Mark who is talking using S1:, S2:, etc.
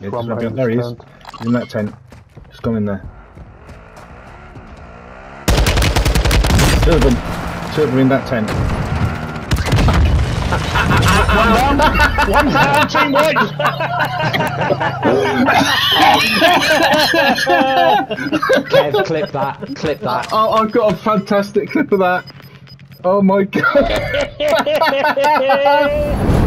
S1: Yeah, just there he is. He's in that tent. Just gone in there. Two of them. Two of them in that tent.
S2: One down, team wins.
S3: Kev, clip that. Clip that.
S1: Oh, I've got a fantastic clip of that. Oh my god.